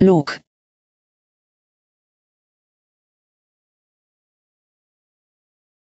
Look.